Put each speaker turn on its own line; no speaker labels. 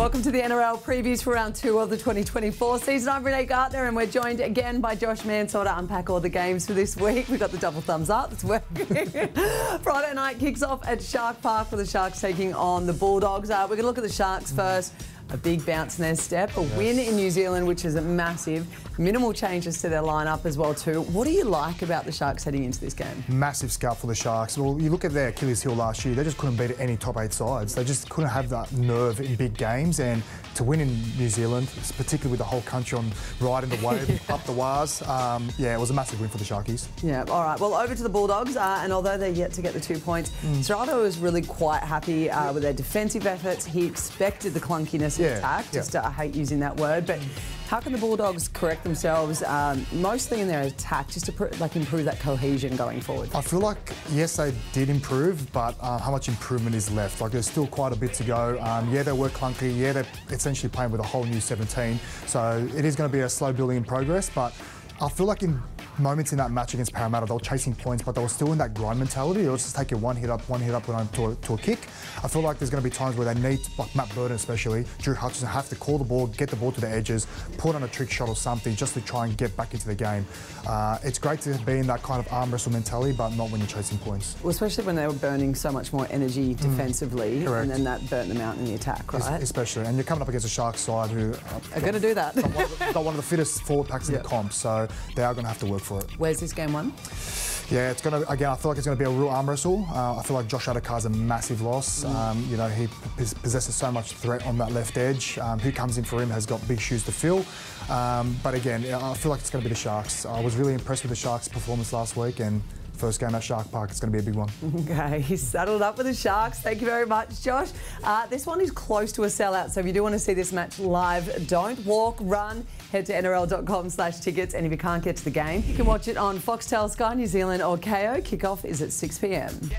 Welcome to the NRL previews for round two of the 2024 season. I'm Renee Gardner and we're joined again by Josh Mansour to unpack all the games for this week. We've got the double thumbs up, it's working. Friday night kicks off at Shark Park with the Sharks taking on the Bulldogs. Uh, we're going to look at the Sharks first a big bounce in their step, a yes. win in New Zealand, which is a massive, minimal changes to their lineup as well too. What do you like about the Sharks heading into this game?
Massive scalp for the Sharks. Well, you look at their Achilles heel last year, they just couldn't beat any top eight sides. They just couldn't have that nerve in big games, and to win in New Zealand, particularly with the whole country on riding the wave yeah. up the wires, um, yeah, it was a massive win for the Sharkies.
Yeah, all right. Well, over to the Bulldogs, uh, and although they're yet to get the two points, mm. Was really quite happy uh, with their defensive efforts. He expected the clunkiness yeah. attack. Just yeah. uh, I hate using that word, but how can the Bulldogs correct themselves, um, mostly in their attack, just to like improve that cohesion going forward?
I feel like yes, they did improve, but uh, how much improvement is left? Like there's still quite a bit to go. Um, yeah, they were clunky. Yeah, they're essentially playing with a whole new 17, so it is going to be a slow building in progress, but. I feel like in moments in that match against Parramatta, they were chasing points, but they were still in that grind mentality. They'll just take it one hit up, one hit up to a, to a kick. I feel like there's going to be times where they need, like Matt Burton especially, Drew Hutchison, have to call the ball, get the ball to the edges, put on a trick shot or something just to try and get back into the game. Uh, it's great to be in that kind of arm wrestle mentality, but not when you're chasing points.
Well, especially when they were burning so much more energy mm. defensively, mm, and then that burnt them out in the attack, right?
especially, and you're coming up against a Sharks side who
are going to do that.
got, one the, got one of the fittest forward packs in yep. the comp, so they are going to have to work for it.
Where's this game one?
Yeah, it's going to, again, I feel like it's going to be a real arm wrestle. Uh, I feel like Josh is a massive loss. Mm. Um, you know, he possesses so much threat on that left edge. Um, who comes in for him has got big shoes to fill. Um, but again, I feel like it's going to be the Sharks. I was really impressed with the Sharks' performance last week and first game at Shark Park. It's going to be a big one.
Okay, he's saddled up with the Sharks. Thank you very much, Josh. Uh, this one is close to a sellout, so if you do want to see this match live, don't walk, run. Head to nrl.com slash tickets, and if you can't get to the game, you can watch it on Foxtel, Sky New Zealand or Kayo. Kickoff is at 6 p.m.